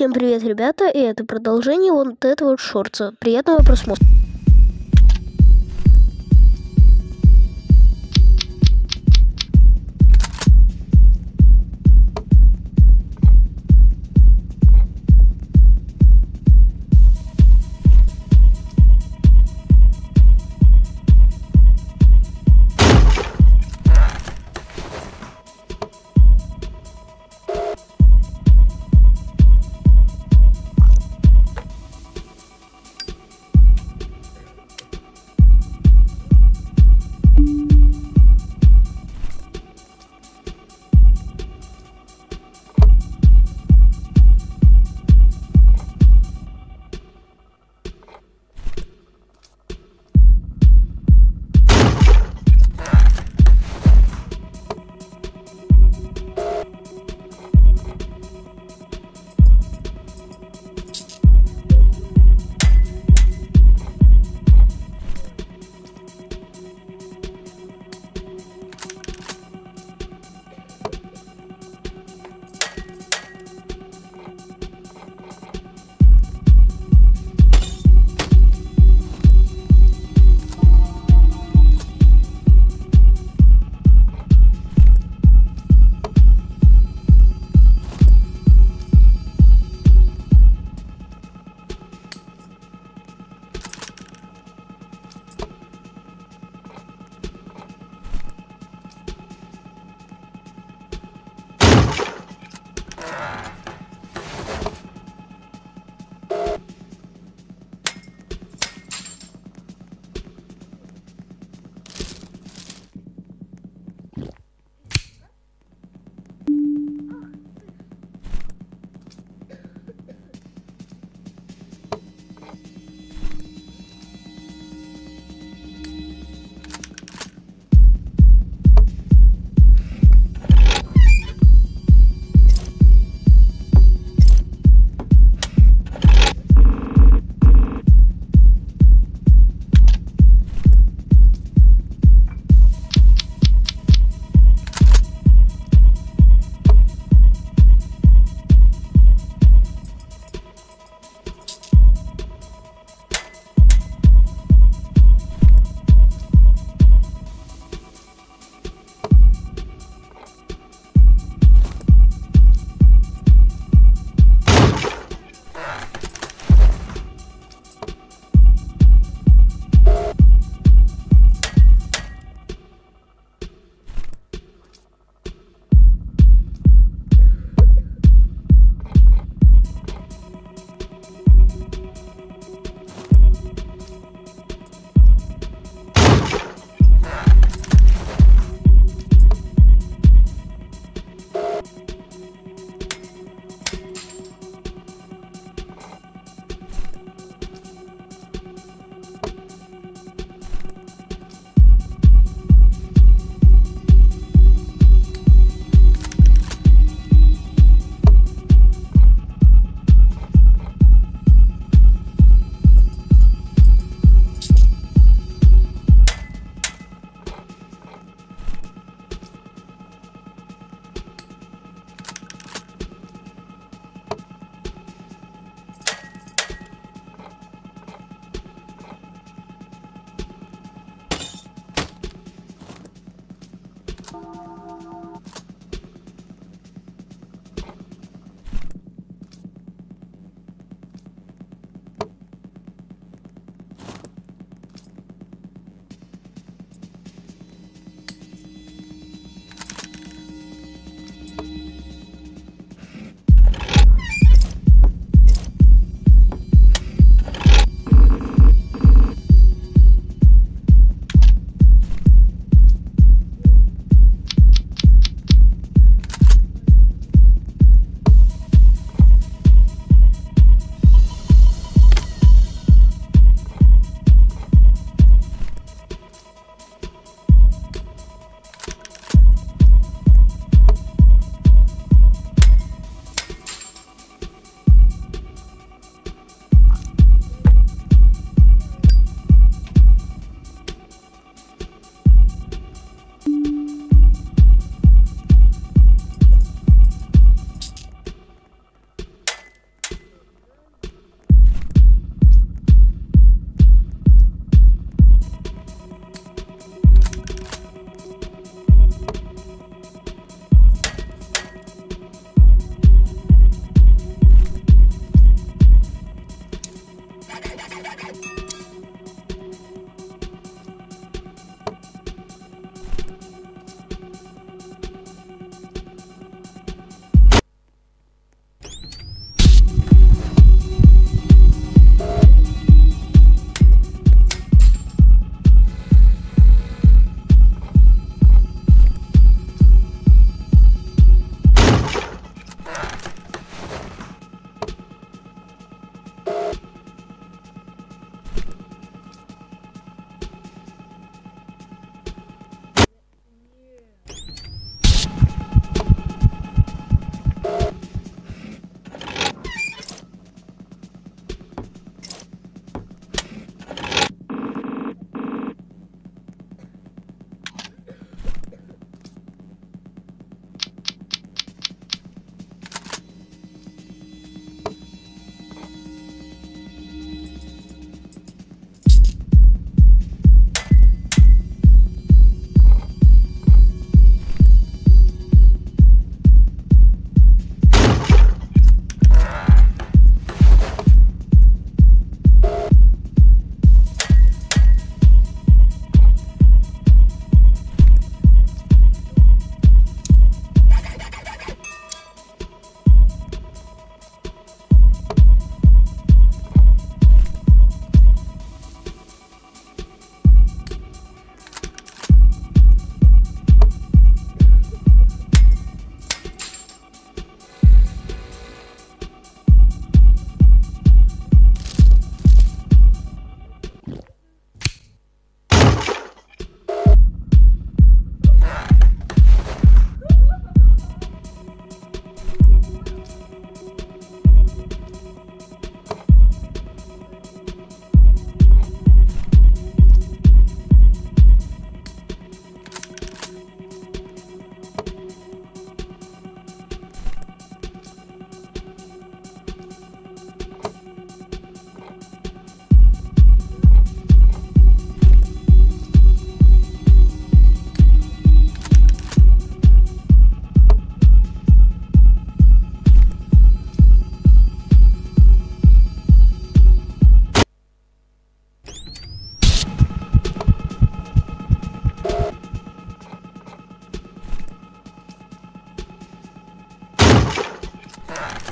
Всем привет, ребята, и это продолжение вот этого шорца. Приятного просмотра. that.